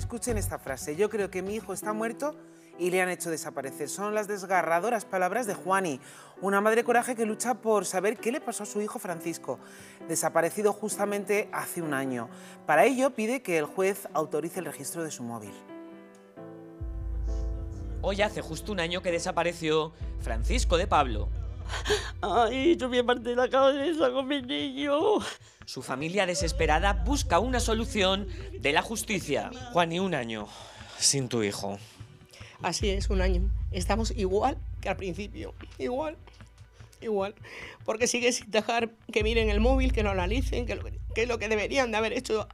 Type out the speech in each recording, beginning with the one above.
Escuchen esta frase. Yo creo que mi hijo está muerto y le han hecho desaparecer. Son las desgarradoras palabras de Juani, una madre coraje que lucha por saber qué le pasó a su hijo Francisco, desaparecido justamente hace un año. Para ello pide que el juez autorice el registro de su móvil. Hoy hace justo un año que desapareció Francisco de Pablo. Ay, yo me partí la cabeza con mi niño. Su familia desesperada busca una solución de la justicia. Juan, y un año sin tu hijo. Así es, un año. Estamos igual que al principio. Igual. Igual. Porque sigue sin dejar que miren el móvil, que lo analicen, que, lo, que es lo que deberían de haber hecho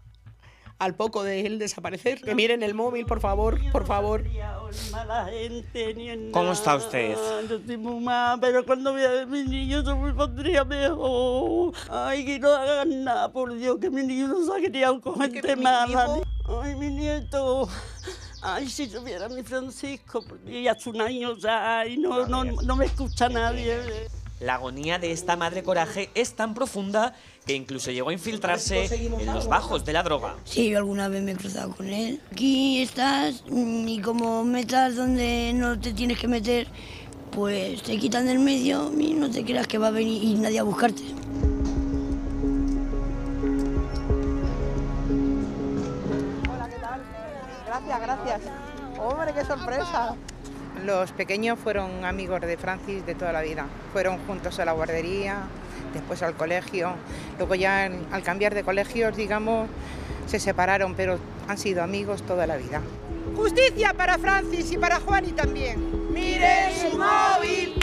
al poco de él desaparecer. Que miren el móvil, por favor, por favor. ¿Cómo está usted? Yo estoy muy mal, pero cuando vea a mi niño yo me pondría mejor. Ay, que no hagan nada, por Dios, que mi niño no se ha criado con gente mala. Ay, mi nieto. Ay, si tuviera mi Francisco, porque ya hace un año ya y no, no, no me escucha nadie. La agonía de esta madre coraje es tan profunda que incluso llegó a infiltrarse en los bajos de la droga. Sí, yo alguna vez me he cruzado con él. Aquí estás y como metas donde no te tienes que meter, pues te quitan del medio y no te creas que va a venir nadie a buscarte. Hola, ¿qué tal? Gracias, gracias. Hombre, qué sorpresa. Los pequeños fueron amigos de Francis de toda la vida. Fueron juntos a la guardería, después al colegio. Luego ya al cambiar de colegios, digamos, se separaron, pero han sido amigos toda la vida. Justicia para Francis y para Juani también. ¡Miren su móvil!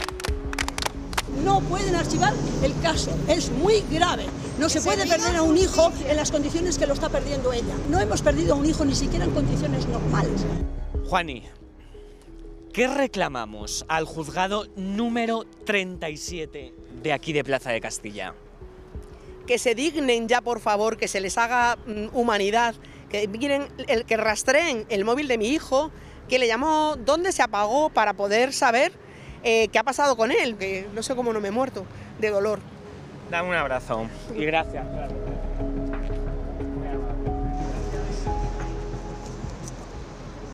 No pueden archivar el caso, es muy grave. No se puede perder a un hijo en las condiciones que lo está perdiendo ella. No hemos perdido a un hijo ni siquiera en condiciones normales. Juani, ¿qué reclamamos al juzgado número 37 de aquí de Plaza de Castilla? Que se dignen ya, por favor, que se les haga mm, humanidad, que miren, el, que rastreen el móvil de mi hijo, que le llamó dónde se apagó para poder saber eh, qué ha pasado con él, que no sé cómo no me he muerto de dolor. Dame un abrazo y gracias.